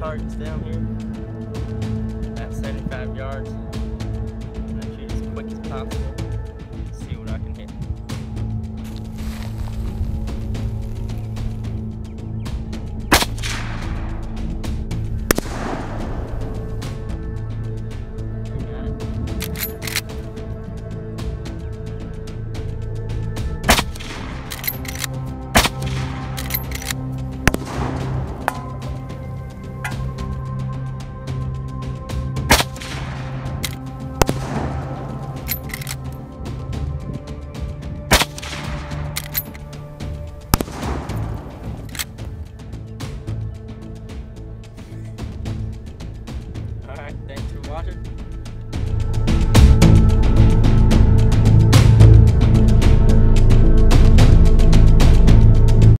targets down here at 75 yards. Shoot as quick as possible. Watching.